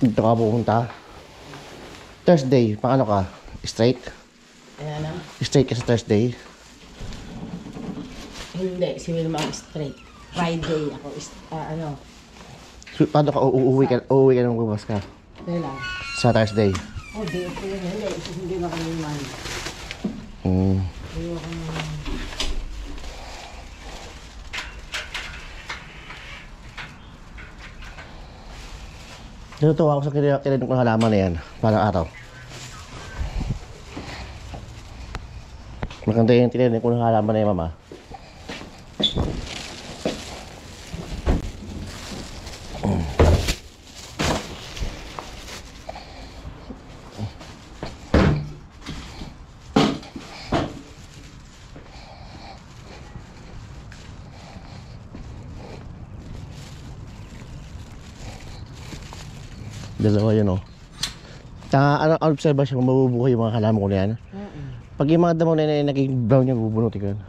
Dito ka pupunta. Thursday, pang ano ka? Straight? Na. Straight ka sa Thursday? Hindi, si Wilma ang straight. Friday ako, ah, ano, So, paano ka uuwi ka, uuwi ka nung bumas ka? kailan? Sa Thursday? Oh, di yun. Hindi, hindi na kami man. Hmm. Ayoko na. Natutuwa ako sa kinag kinag ng halaman na yan. Parang araw. Maganda yung tinanin ko ng halaman na yan, mama. Dalawa yun, oh. Tsaka, ano, ano observation kung mabubuhay yung mga halaman ko na yan? Mm-mm. Pag yung mga damo na yan ay naging brown yung bubunutin ko yan.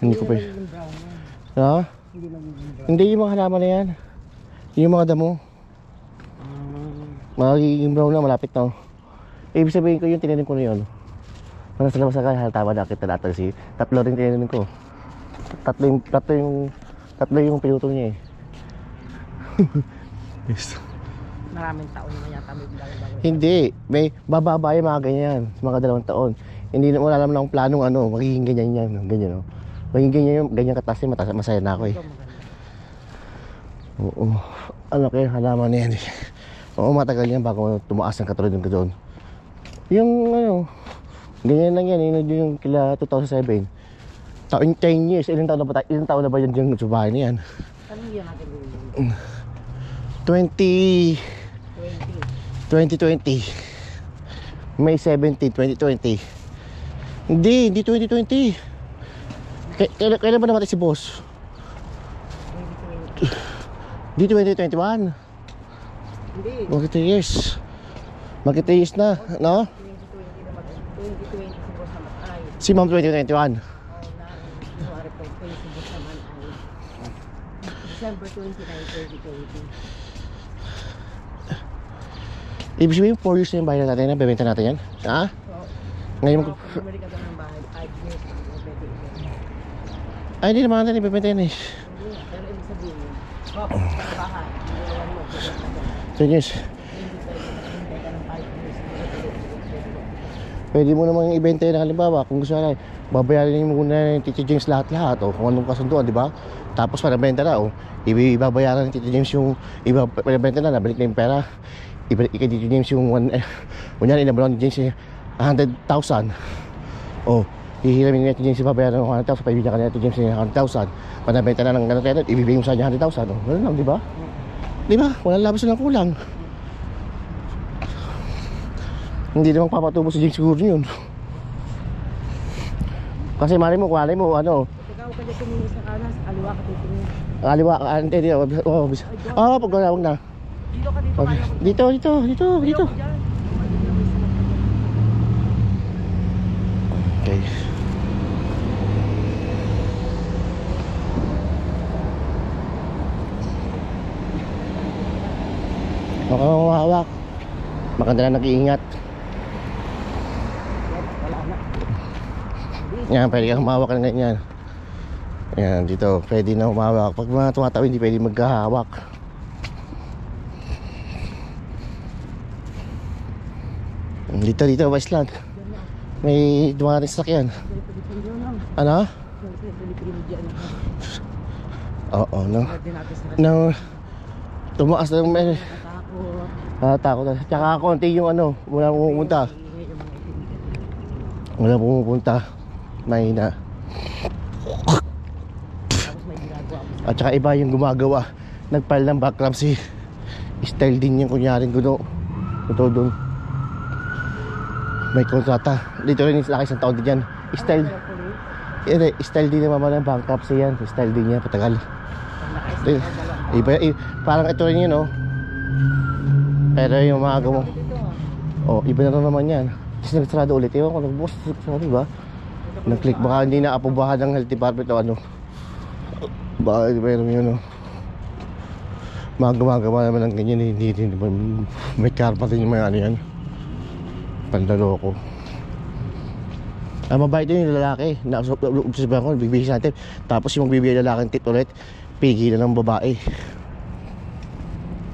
Hindi ko pa y- Yung brown yan. Ha? Hindi. Hindi yung mga halaman na yan. Yung mga damo. Ah, Magiging brown na, malapit na. oh. Ibig sabihin ko yung tinanim ko na yun. Nasa labas ka, halatawa na kita natin si tatlo rin tinanim ko. Tatlo yung, tatlo yung, tatlo yung pinuto niya eh. yes. Maraming taon na yata may bago-bago. Hindi, may bababa yung mga ganyan, mga dalawang taon. Hindi na wala naman akong planong ano, magiging ganyan yan, ganyan oh. Magiging ganyan yung ganyan kataas yung mataas, masaya na ako eh. Oo. Ano kayo, halaman na yan eh. Oo, matagal yan bago tumaas ang katulad ng doon. Yung ano, ganyan lang yan, yun yung kila 2007. Taon 10 years, ilang taon na ba, ilang taon na ba yan yung sa bahay na yan? Ano yan natin gawin? 20, 20. 2020. May 17, 2020. Hindi, hindi 2020. K- kailan, kailan ba namatay si boss? 2020. Di 2021. Hindi. Magka 3 years. Magka 3 years na, no? 2020 na mag 2020 si boss namatay. Si ma'am 2021. Oh, na January 20 si boss naman ay December 29, 2020. Ibig sabihin, 4 years na yung bahay natin na bebenta natin yan. Ha? So, Ngayon mag... bumili ka ng bahay, 5 years, pwede ito. Ay, hindi naman natin ibebenta yan eh. Hindi, pero ibig sabihin, oh, sa bahay, nilawan mo, bigyan ka doon. 10 years. Pwede ka nagbenta ka ng 5 years, Pwede mo namang ibenta yan halimbawa kung gusto na babayarin mo muna ng Tito James lahat-lahat o kung anong kasunduan, di ba? Tapos para benta na o ibabayaran ng Tito James yung iba benta na, nabalik na yung pera. Ibalik kay Tito James yung one, eh, kunyari ni James eh, 100,000. O, hihiramin ni Tito James babayaran ng 100,000, paibigyan ka ni Tito James yung 100,000. Pag nabenta na ng ganun kaya, ibibigay mo sa kanya 100,000. O, ganun lang, di ba? Di ba? Walang labas lang kulang. Hindi naman papatubo si James siguro yun. Kasi mali mo, mali mo, ano, Ikaw ka tumingin sa kanan, sa kaliwa ka titingin. kaliwa, ah, hindi, hindi, oh, oh, oh, pag wala, na. Dito ka dito, kaya ko. dito, dito, dito, dito. Okay. Huwag kang mamahawak. Maganda na nag-iingat. Yan, pwede kang humawak ng ganyan. Yan, dito, pwede na humawak. Pag mga tumatawa, hindi pwede magkahawak. Dito, dito, Westland. May dumating sasakyan. Ano? Oo, no. Nang tumaas na may natatakot na. Tsaka konti yung ano, wala pumupunta. Wala pumupunta. May mo. At saka iba yung gumagawa. Nagpile ng bankruptcy. Style din yung kunyaring guno. Ito doon. May kontrata. Dito rin sa isang taon din yan. Style. Eh, style din naman ng bankruptcy yan. Style din yan. Patagal. Eh, Iba, i- parang ito rin yun, oh. Pero yung mga gumo. Oh, iba na rin naman yan. Kasi nagsarado ulit. Ewan ko, nagbukas di ba? Nag-click. Baka hindi na apubahan ng health department o ano. Baka meron yun, oh. mga gumagawa naman ng ganyan, hindi din naman may karma din yung mga ano yan. Pandaloko. Ah, mabait din yung lalaki. Na-observe ko, bibigay sa. Tapos yung magbibigay lalaki ng tip ulit, pigilan ng babae.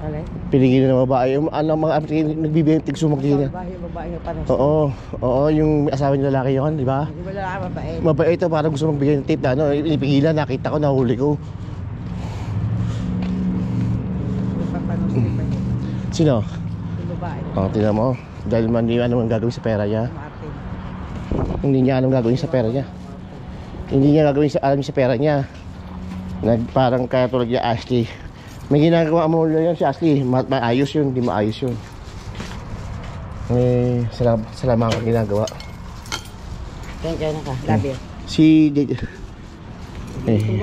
Alay? Pinigilan ng babae. Yung ano, mga nagbibigay ng tigsumag din. Babae, babae yung parang. Oo, oo, yung asawa niya lalaki yun, di ba? Hindi mo lalaki babae. Mabait ito, parang gusto magbigay ng tip na ano, inipigilan, nakita ko, nahuli ko. Sino? Yung babae. Oh, tingnan mo. Dahil man hindi ano ang gagawin sa pera niya. Hindi niya anong gagawin sa pera niya. Hindi niya gagawin sa alam niya sa pera niya. Nag parang kaya tulad niya Ashley. May ginagawa mo yan si Ashley. Ma maayos yun, hindi maayos yun. May salam salamat kang ginagawa. Diyan, diyan ka. You. Si eh,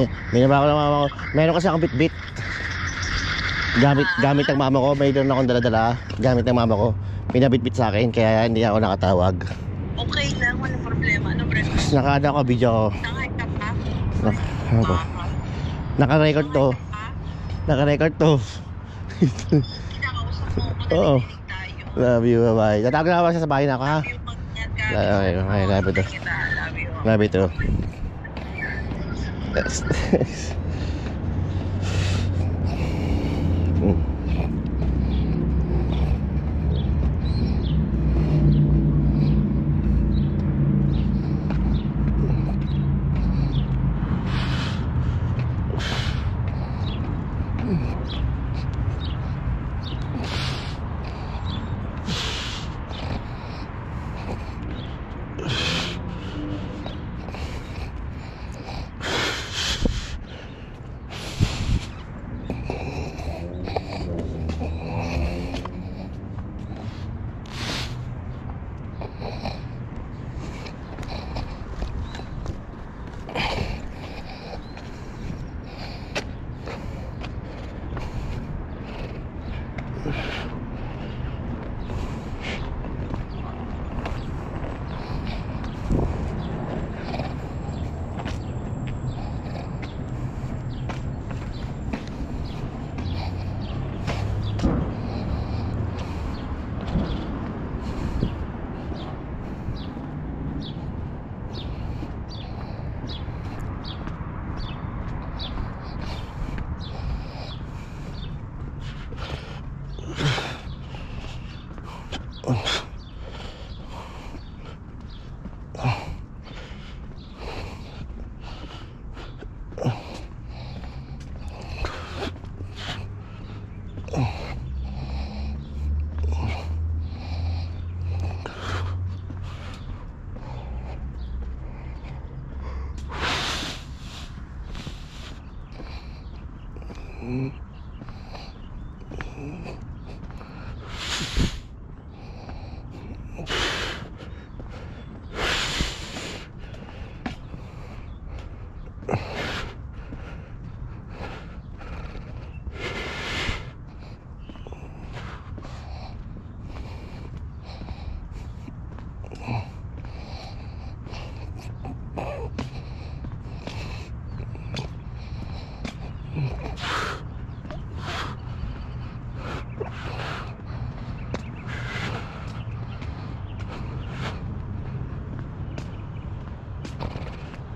may, may nabako ng mama ko. Meron kasi akong bitbit. Gamit gamit ng mama ko, may doon akong dala-dala. Gamit ng mama ko. Pinabitbit sa akin kaya hindi ako nakatawag. Okay lang, walang problema. Ano, breakfast? Nakada ko video ko. Nakain ka pa? Nak ano to? Naka-record to. Naka-record to. Oo. Love you, bye-bye. Tatawag na ako sa bahay na ako ha. Love you. Kita, love you. Love you to. That's nice. Mm-hmm.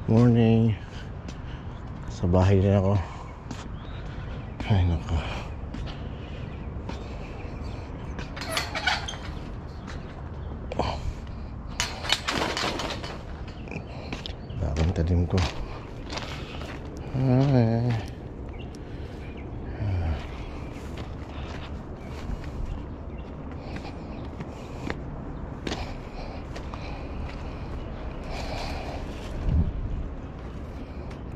Morning. Sa bahay din ako. Ay, nako. Bagong talim ko. Ay.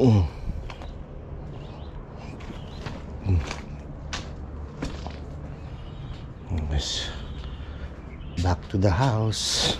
Mm. Yes. Back to the house.